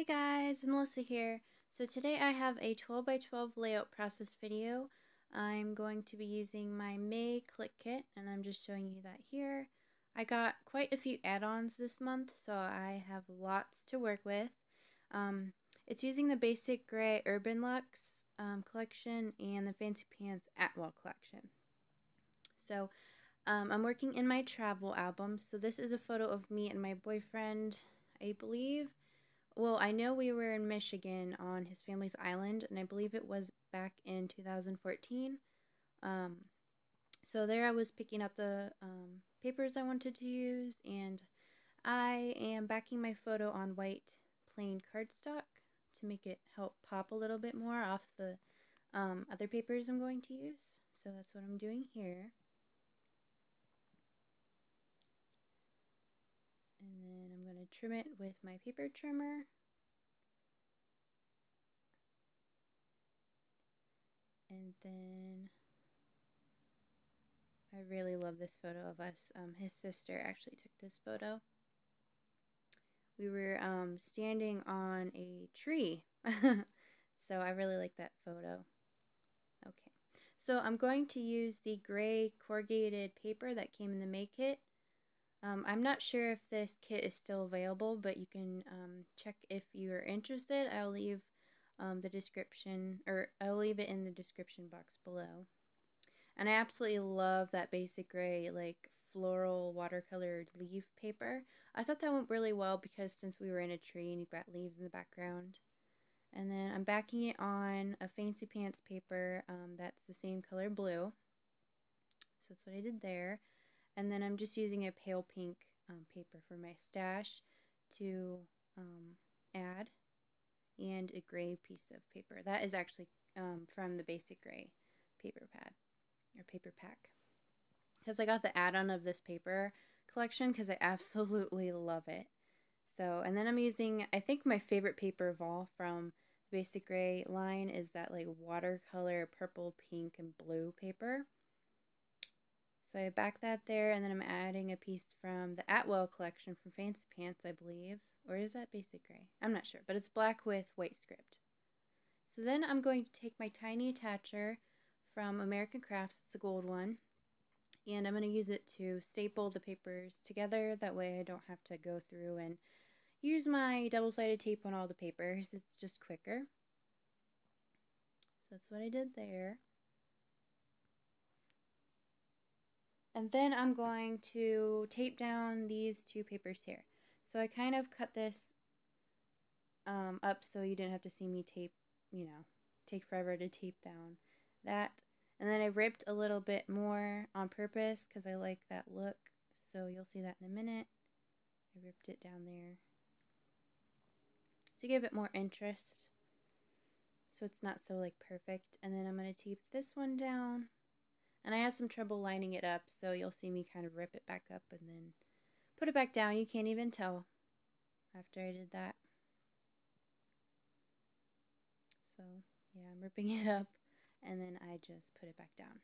Hey guys, Melissa here. So today I have a 12 by 12 layout process video. I'm going to be using my May Clique Kit and I'm just showing you that here. I got quite a few add-ons this month so I have lots to work with. Um, it's using the Basic Grey Urban Luxe um, collection and the Fancy Pants Atwell collection. So um, I'm working in my travel album. So this is a photo of me and my boyfriend, I believe. Well, I know we were in Michigan on his family's island, and I believe it was back in 2014. Um, so there I was picking up the um, papers I wanted to use, and I am backing my photo on white plain cardstock to make it help pop a little bit more off the um, other papers I'm going to use. So that's what I'm doing here. And then I'm going to trim it with my paper trimmer. And then I really love this photo of us. Um, his sister actually took this photo. We were um, standing on a tree. so I really like that photo. Okay, so I'm going to use the gray corrugated paper that came in the May kit. Um, I'm not sure if this kit is still available, but you can um, check if you're interested. I'll leave um, the description, or I'll leave it in the description box below. And I absolutely love that Basic Grey, like floral watercolor leaf paper. I thought that went really well because since we were in a tree and you've got leaves in the background. And then I'm backing it on a Fancy Pants paper um, that's the same color blue. So that's what I did there. And then I'm just using a pale pink um, paper for my stash to um, add and a gray piece of paper. That is actually um, from the Basic Grey paper pad or paper pack. Because I got the add-on of this paper collection because I absolutely love it. So, and then I'm using, I think my favorite paper of all from the Basic Grey line is that like watercolor purple, pink, and blue paper. So I back that there, and then I'm adding a piece from the Atwell collection from Fancy Pants, I believe. Or is that Basic Grey? I'm not sure, but it's black with white script. So then I'm going to take my tiny attacher from American Crafts, it's the gold one, and I'm going to use it to staple the papers together. That way I don't have to go through and use my double-sided tape on all the papers. It's just quicker. So that's what I did there. And then I'm going to tape down these two papers here. So I kind of cut this um, up so you didn't have to see me tape, you know, take forever to tape down that. And then I ripped a little bit more on purpose because I like that look. So you'll see that in a minute. I ripped it down there to give it more interest. So it's not so like perfect. And then I'm going to tape this one down. And I had some trouble lining it up, so you'll see me kind of rip it back up and then put it back down. You can't even tell after I did that. So, yeah, I'm ripping it up and then I just put it back down.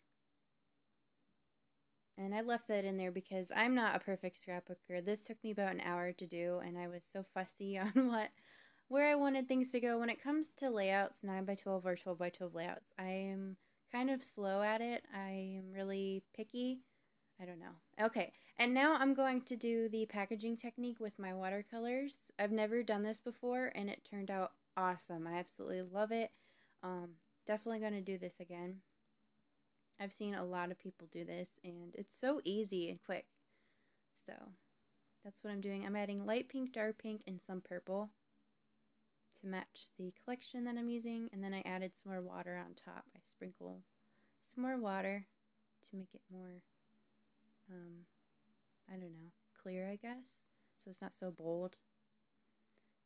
And I left that in there because I'm not a perfect scrapbooker. This took me about an hour to do, and I was so fussy on what where I wanted things to go. When it comes to layouts, 9 by 12 or 12 by 12 layouts, I am kind of slow at it. I am really picky. I don't know. Okay, and now I'm going to do the packaging technique with my watercolors. I've never done this before, and it turned out awesome. I absolutely love it. Um, definitely going to do this again. I've seen a lot of people do this, and it's so easy and quick. So, that's what I'm doing. I'm adding light pink, dark pink, and some purple to match the collection that I'm using. And then I added some more water on top. I sprinkle some more water to make it more, um, I don't know, clear, I guess. So it's not so bold.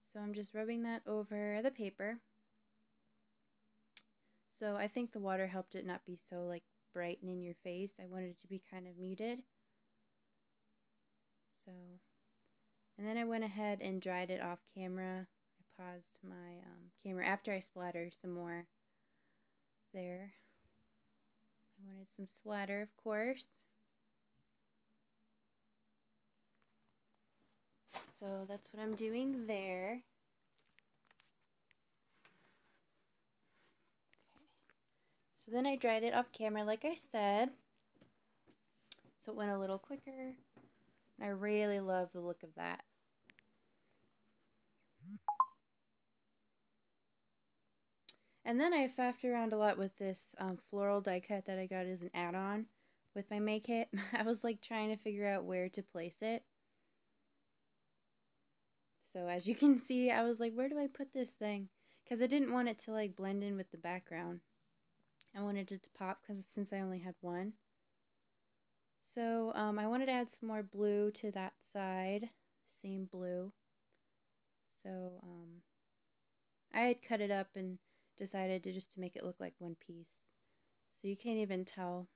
So I'm just rubbing that over the paper. So I think the water helped it not be so like bright and in your face. I wanted it to be kind of muted. So, and then I went ahead and dried it off camera I paused my um, camera after I splatter some more there. I wanted some splatter, of course. So that's what I'm doing there. So then I dried it off camera like I said. So it went a little quicker. And I really love the look of that. And then I faffed around a lot with this um, floral die cut that I got as an add-on with my Make It. I was like trying to figure out where to place it. So as you can see, I was like, where do I put this thing? Because I didn't want it to like blend in with the background. I wanted it to pop because since I only had one. So um, I wanted to add some more blue to that side. Same blue. So um, I had cut it up and decided to just to make it look like one piece. So you can't even tell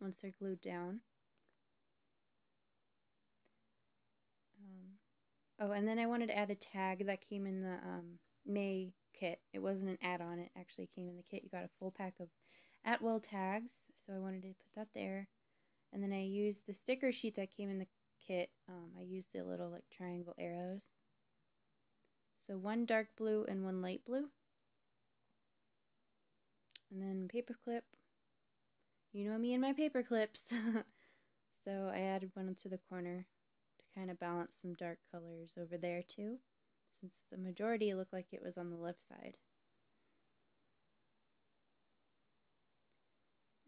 once they're glued down. Um, oh, and then I wanted to add a tag that came in the um, May kit. It wasn't an add-on, it actually came in the kit. You got a full pack of Atwell tags, so I wanted to put that there. And then I used the sticker sheet that came in the kit. Um, I used the little like triangle arrows. So one dark blue and one light blue. And then paper clip. You know me and my paper clips. so I added one to the corner to kind of balance some dark colors over there too, since the majority looked like it was on the left side.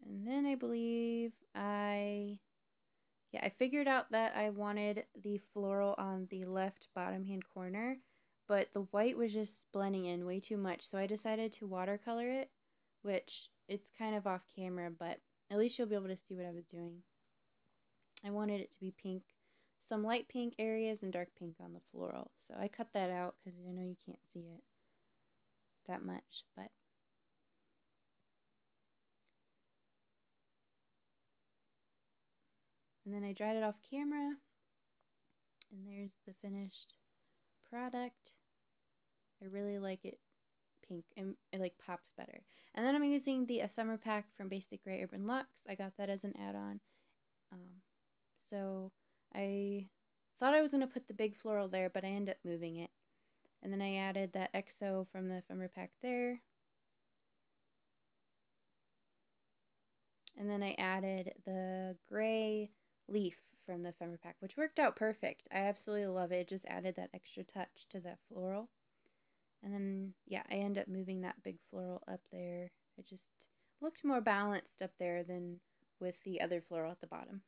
And then I believe I, yeah, I figured out that I wanted the floral on the left bottom hand corner, but the white was just blending in way too much. So I decided to watercolor it which it's kind of off camera, but at least you'll be able to see what I was doing. I wanted it to be pink, some light pink areas and dark pink on the floral. So I cut that out because I know you can't see it that much, but and then I dried it off camera and there's the finished product. I really like it pink and it like pops better. And then I'm using the ephemera pack from Basic Grey Urban Luxe. I got that as an add-on. Um, so I thought I was going to put the big floral there, but I ended up moving it. And then I added that XO from the ephemera pack there. And then I added the gray leaf from the ephemera pack, which worked out perfect. I absolutely love it. It just added that extra touch to that floral. And then, yeah, I end up moving that big floral up there. It just looked more balanced up there than with the other floral at the bottom.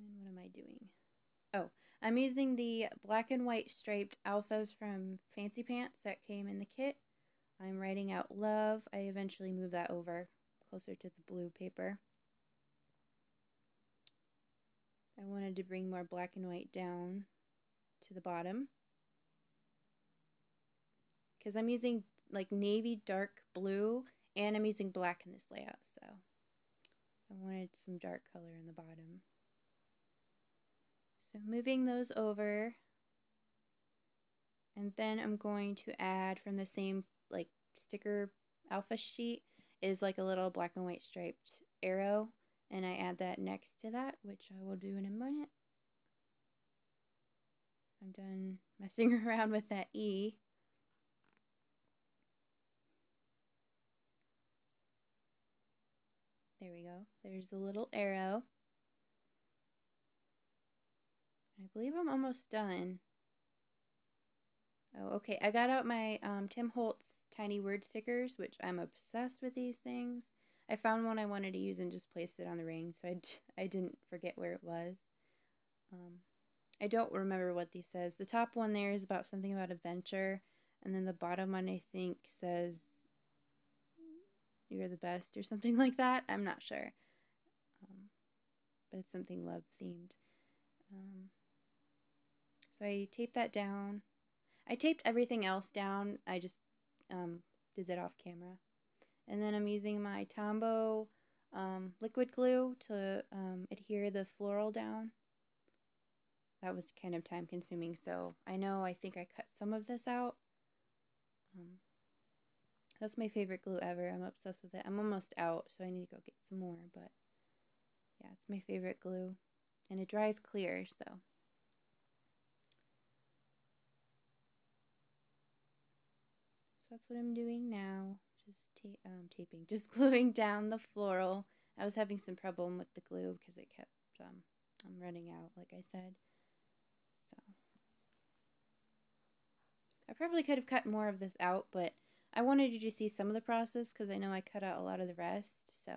And what am I doing? Oh, I'm using the black and white striped alphas from Fancy Pants that came in the kit. I'm writing out love. I eventually move that over closer to the blue paper. I wanted to bring more black and white down to the bottom because I'm using like navy dark blue and I'm using black in this layout so I wanted some dark color in the bottom so moving those over and then I'm going to add from the same like sticker alpha sheet is like a little black and white striped arrow and I add that next to that, which I will do in a minute. I'm done messing around with that E. There we go. There's a little arrow. I believe I'm almost done. Oh, okay. I got out my um, Tim Holtz tiny word stickers, which I'm obsessed with these things. I found one I wanted to use and just placed it on the ring, so I d- I didn't forget where it was. Um, I don't remember what these says. The top one there is about something about adventure, and then the bottom one I think says you're the best or something like that. I'm not sure. Um, but it's something love themed. Um, so I taped that down. I taped everything else down. I just um, did that off camera. And then I'm using my Tombow um, liquid glue to um, adhere the floral down. That was kind of time consuming, so I know I think I cut some of this out. Um, that's my favorite glue ever. I'm obsessed with it. I'm almost out, so I need to go get some more, but yeah, it's my favorite glue. And it dries clear, so. That's what I'm doing now. Just ta- um, taping, just gluing down the floral. I was having some problem with the glue because it kept um, I'm running out, like I said. So I probably could have cut more of this out, but I wanted you to see some of the process because I know I cut out a lot of the rest. So.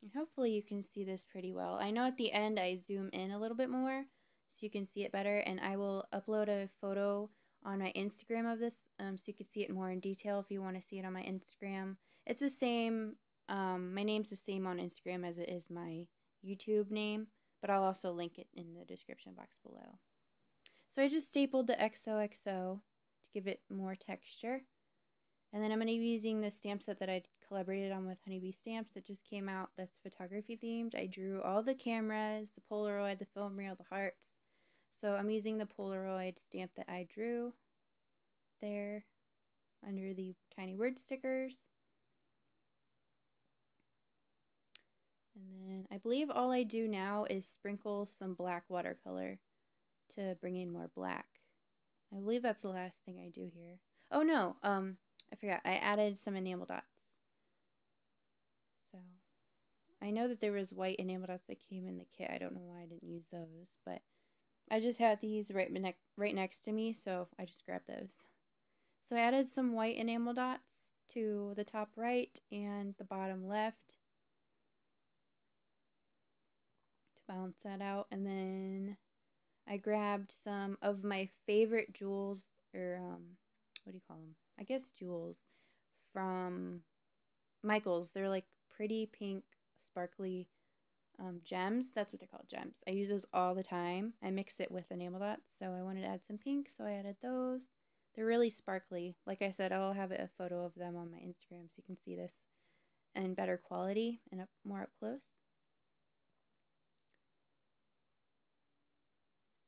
And hopefully you can see this pretty well. I know at the end I zoom in a little bit more so you can see it better and I will upload a photo on my Instagram of this um, so you can see it more in detail if you want to see it on my Instagram. It's the same, um, my name's the same on Instagram as it is my YouTube name, but I'll also link it in the description box below. So I just stapled the XOXO to give it more texture. And then I'm going to be using the stamp set that I collaborated on with Honeybee Stamps that just came out that's photography themed. I drew all the cameras, the Polaroid, the film reel, the hearts. So I'm using the Polaroid stamp that I drew there under the tiny word stickers. And then I believe all I do now is sprinkle some black watercolor to bring in more black. I believe that's the last thing I do here. Oh no, um, I forgot. I added some enamel dots. So I know that there was white enamel dots that came in the kit. I don't know why I didn't use those, but I just had these right, ne right next to me, so I just grabbed those. So I added some white enamel dots to the top right and the bottom left to balance that out. And then I grabbed some of my favorite jewels, or um, what do you call them? I guess jewels from Michaels. They're like pretty pink, sparkly um, gems. That's what they're called, gems. I use those all the time. I mix it with enamel dots, so I wanted to add some pink, so I added those. They're really sparkly. Like I said, I'll have a photo of them on my Instagram so you can see this in better quality and up more up close.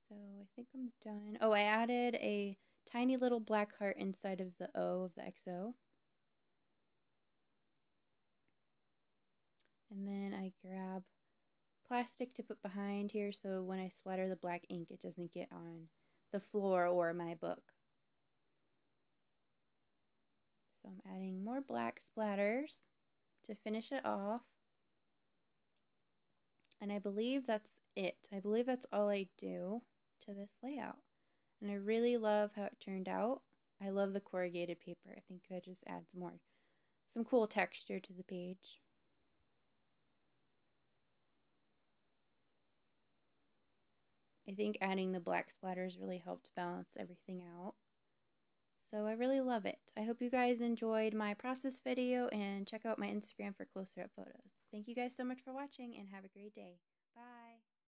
So I think I'm done. Oh, I added a tiny little black heart inside of the O of the XO. And then I grab plastic to put behind here so when I splatter the black ink it doesn't get on the floor or my book. So I'm adding more black splatters to finish it off. And I believe that's it. I believe that's all I do to this layout. And I really love how it turned out. I love the corrugated paper. I think that just adds more, some cool texture to the page. I think adding the black splatters really helped balance everything out. So I really love it. I hope you guys enjoyed my process video and check out my Instagram for closer up photos. Thank you guys so much for watching and have a great day.